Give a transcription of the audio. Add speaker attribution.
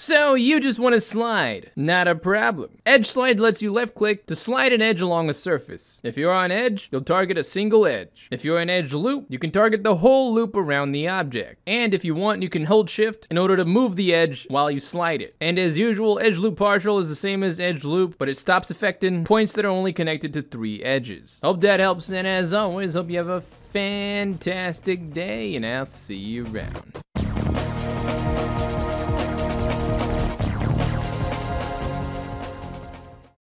Speaker 1: So you just want to slide. Not a problem. Edge slide lets you left click to slide an edge along a surface. If you're on edge, you'll target a single edge. If you're an edge loop, you can target the whole loop around the object. And if you want, you can hold shift in order to move the edge while you slide it. And as usual, edge loop partial is the same as edge loop, but it stops affecting points that are only connected to three edges. Hope that helps, and as always, hope you have a fantastic day, and I'll see you around.